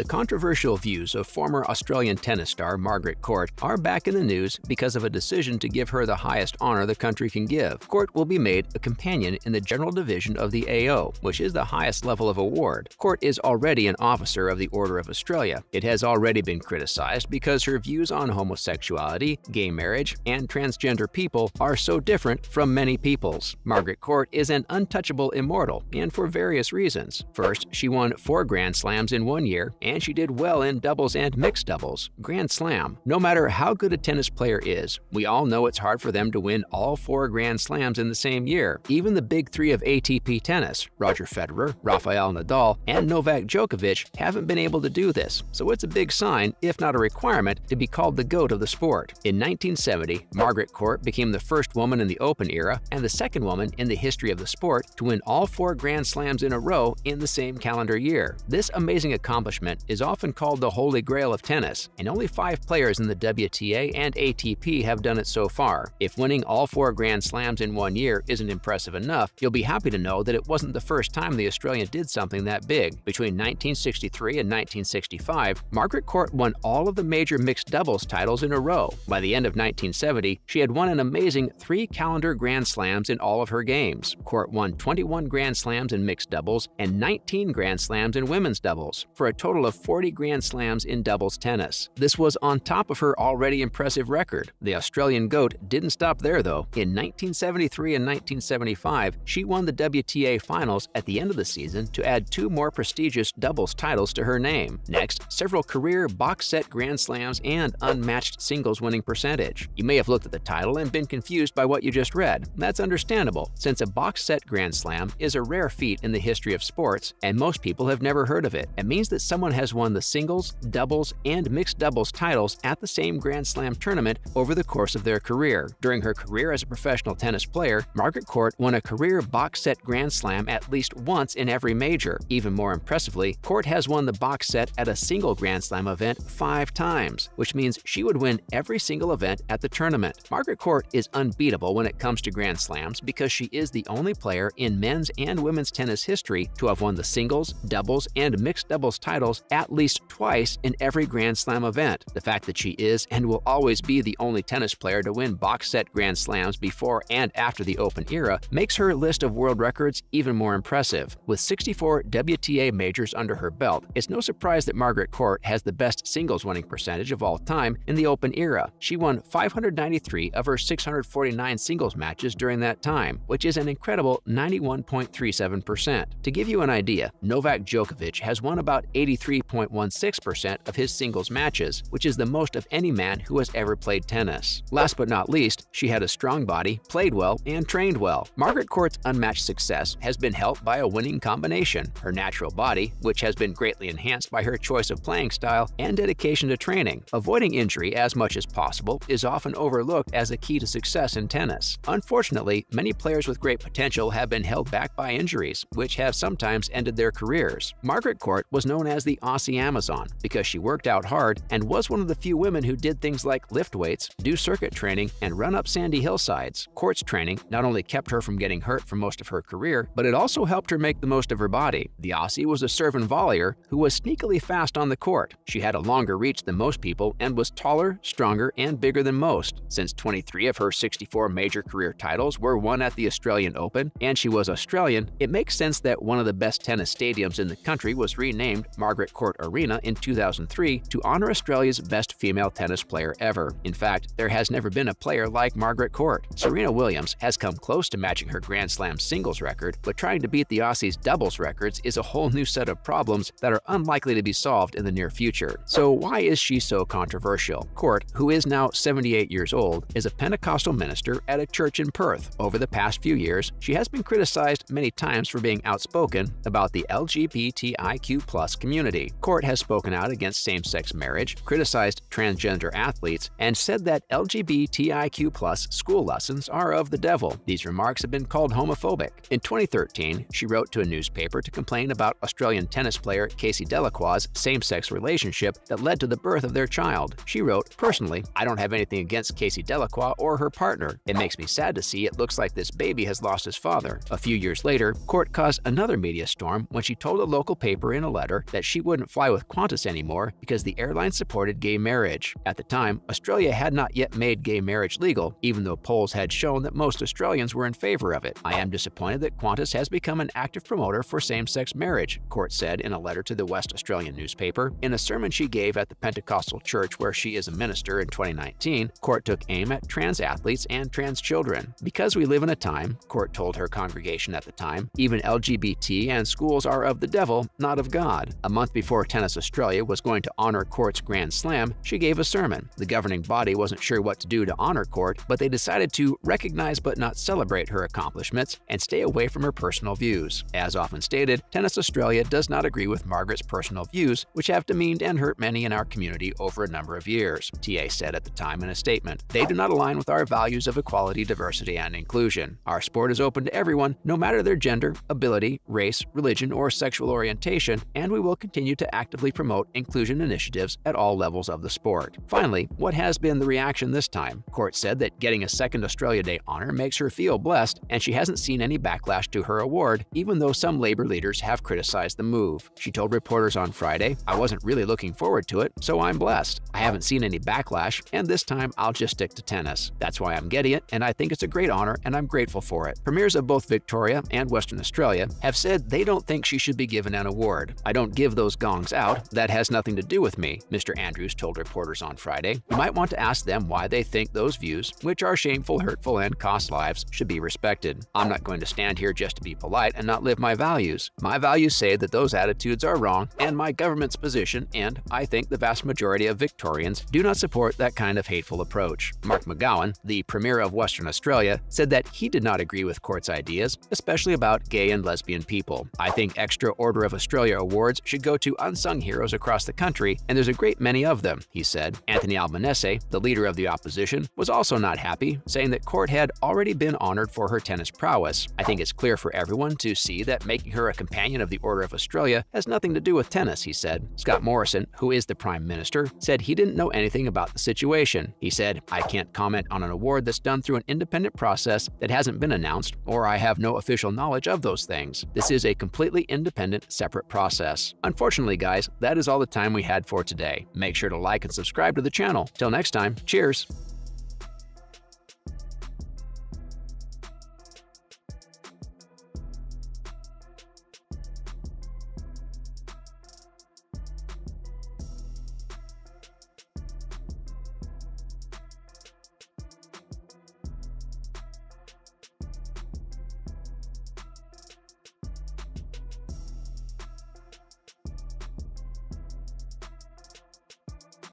The controversial views of former Australian tennis star Margaret Court are back in the news because of a decision to give her the highest honor the country can give. Court will be made a companion in the General Division of the AO, which is the highest level of award. Court is already an officer of the Order of Australia. It has already been criticized because her views on homosexuality, gay marriage, and transgender people are so different from many people's. Margaret Court is an untouchable immortal, and for various reasons. First, she won four Grand Slams in one year, and she did well in doubles and mixed doubles. Grand Slam. No matter how good a tennis player is, we all know it's hard for them to win all four Grand Slams in the same year. Even the big three of ATP tennis, Roger Federer, Rafael Nadal, and Novak Djokovic, haven't been able to do this, so it's a big sign, if not a requirement, to be called the GOAT of the sport. In 1970, Margaret Court became the first woman in the Open era and the second woman in the history of the sport to win all four Grand Slams in a row in the same calendar year. This amazing accomplishment is often called the holy grail of tennis, and only five players in the WTA and ATP have done it so far. If winning all four Grand Slams in one year isn't impressive enough, you'll be happy to know that it wasn't the first time the Australian did something that big. Between 1963 and 1965, Margaret Court won all of the major mixed doubles titles in a row. By the end of 1970, she had won an amazing three calendar Grand Slams in all of her games. Court won 21 Grand Slams in mixed doubles and 19 Grand Slams in women's doubles, for a total of 40 Grand Slams in doubles tennis. This was on top of her already impressive record. The Australian GOAT didn't stop there, though. In 1973 and 1975, she won the WTA Finals at the end of the season to add two more prestigious doubles titles to her name. Next, several career box set Grand Slams and unmatched singles winning percentage. You may have looked at the title and been confused by what you just read. That's understandable, since a box set Grand Slam is a rare feat in the history of sports, and most people have never heard of it. It means that someone has won the singles, doubles, and mixed doubles titles at the same Grand Slam tournament over the course of their career. During her career as a professional tennis player, Margaret Court won a career box set Grand Slam at least once in every major. Even more impressively, Court has won the box set at a single Grand Slam event five times, which means she would win every single event at the tournament. Margaret Court is unbeatable when it comes to Grand Slams because she is the only player in men's and women's tennis history to have won the singles, doubles, and mixed doubles titles at least twice in every Grand Slam event. The fact that she is and will always be the only tennis player to win box set Grand Slams before and after the Open era makes her list of world records even more impressive. With 64 WTA majors under her belt, it's no surprise that Margaret Court has the best singles winning percentage of all time in the Open era. She won 593 of her 649 singles matches during that time, which is an incredible 91.37%. To give you an idea, Novak Djokovic has won about 83.16% of his singles matches, which is the most of any man who has ever played tennis. Last but not least, she had a strong body, played well, and trained well. Margaret Court's unmatched success has been helped by a winning combination, her natural body, which has been greatly enhanced by her choice of playing style and dedication to training. Avoiding injury as much as possible is often overlooked as a key to success in tennis. Unfortunately, many players with great potential have been held back by injuries, which have sometimes ended their careers. Margaret Court was known as the Aussie Amazon because she worked out hard and was one of the few women who did things like lift weights, do circuit training, and run up sandy hillsides. Court's training not only kept her from getting hurt for most of her career, but it also helped her make the most of her body. The Aussie was a serve and volleyer who was sneakily fast on the court. She had a longer reach than most people and was taller, stronger, and bigger than most. Since 23 of her 64 major career titles were won at the Australian Open, and she was Australian, it makes sense that one of the best tennis stadiums in the country was renamed Margaret Court Arena in 2003 to honor Australia's best female tennis player ever. In fact, there has never been a player like Margaret Court. Serena Williams has come close to matching her Grand Slam singles record, but trying to beat the Aussies' doubles records is a whole new set of problems that are unlikely to be solved in the near future. So why is she so controversial? Court, who is now 78 years old, is a Pentecostal minister at a church in Perth. Over the past few years, she has been criticized many times for being outspoken about the LGBTIQ community. Court has spoken out against same-sex marriage, criticized transgender athletes, and said that LGBTIQ school lessons are of the devil. These remarks have been called homophobic. In 2013, she wrote to a newspaper to complain about Australian tennis player Casey Dellacqua's same-sex relationship that led to the birth of their child. She wrote, Personally, I don't have anything against Casey Delacroix or her partner. It makes me sad to see it looks like this baby has lost his father. A few years later, Court caused another media storm when she told a local paper in a letter that she wouldn't fly with Qantas anymore because the airline supported gay marriage. At the time, Australia had not yet made gay marriage legal, even though polls had shown that most Australians were in favor of it. I am disappointed that Qantas has become an active promoter for same-sex marriage, Court said in a letter to the West Australian newspaper. In a sermon she gave at the Pentecostal church where she is a minister in 2019, Court took aim at trans athletes and trans children. Because we live in a time, Court told her congregation at the time, even LGBT and schools are of the devil, not of God. A month before Tennis Australia was going to honor Court's Grand Slam, she gave a sermon. The governing body wasn't sure what to do to honor Court, but they decided to recognize but not celebrate her accomplishments and stay away from her personal views. As often stated, Tennis Australia does not agree with Margaret's personal views, which have demeaned and hurt many in our community over a number of years, TA said at the time in a statement. They do not align with our values of equality, diversity, and inclusion. Our sport is open to everyone, no matter their gender, ability, race, religion, or sexual orientation, and we will continue to actively promote inclusion initiatives at all levels of the sport. Finally, what has been the reaction this time? Court said that getting a second Australia Day honor makes her feel blessed, and she hasn't seen any backlash to her award, even though some labor leaders have criticized the move. She told reporters on Friday, I wasn't really looking forward to it, so I'm blessed. I haven't seen any backlash, and this time I'll just stick to tennis. That's why I'm getting it, and I think it's a great honor, and I'm grateful for it. Premiers of both Victoria and Western Australia have said they don't think she should be given an award. I don't give those gongs out. That has nothing to do with me, Mr. Andrews told reporters on Friday. You might want to ask them why they think those views, which are shameful, hurtful, and cost lives, should be respected. I'm not going to stand here just to be polite and not live my values. My values say that those attitudes are wrong, and my government's position, and I think the vast majority of Victorians, do not support that kind of hateful approach. Mark McGowan, the Premier of Western Australia, said that he did not agree with Court's ideas, especially about gay and lesbian people. I think extra Order of Australia awards should go to unsung heroes across the country, and there's a great many of them, he said. Anthony Albanese, the leader of the opposition, was also not happy, saying that Court had already been honored for her tennis prowess. I think it's clear for everyone to see that making her a companion of the Order of Australia has nothing to do with tennis, he said. Scott Morrison, who is the Prime Minister, said he didn't know anything about the situation. He said, I can't comment on an award that's done through an independent process that hasn't been announced, or I have no official knowledge of those things. This is a completely independent, separate process. Unfortunately, guys, that is all the time we had for today. Make sure to like and subscribe to the channel. Till next time, cheers!